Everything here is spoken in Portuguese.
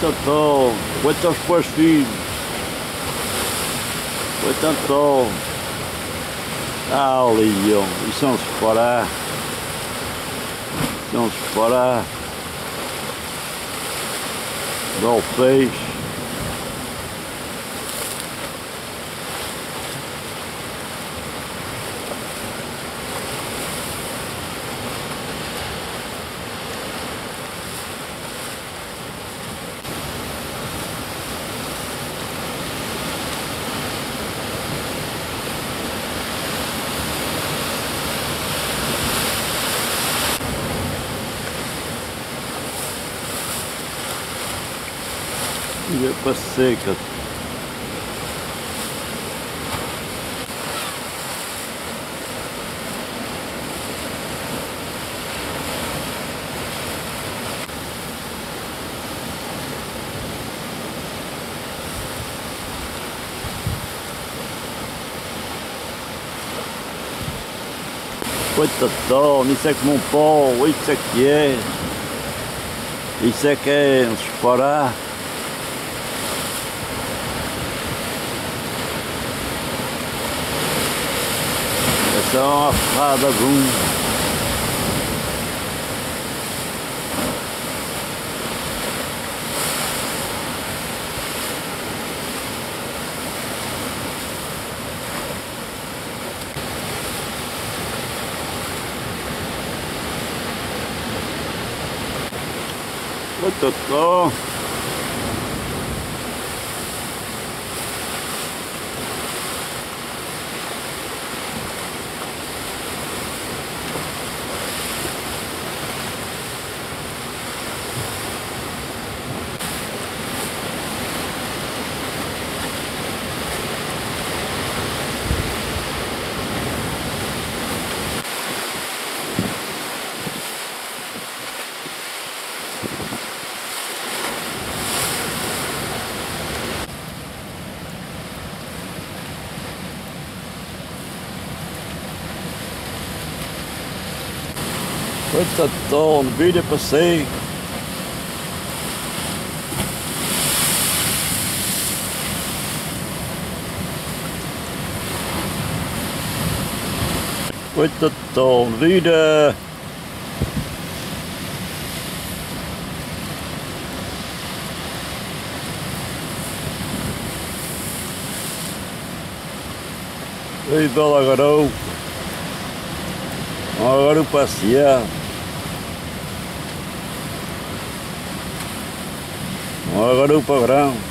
tanto, quanto aos pôs filhos. Foi tanto. Ah, Leão, e são se fora. São se fora. Dá o peixe. E para seca. Coitadão, isso é como um pó, isso é que é. Isso é que é um é uma fada boom. Muito bom. Coitadão, vídeo passei. Coitadão, vida. Ei, bela garoto. Agora o passear. Agora o padrão.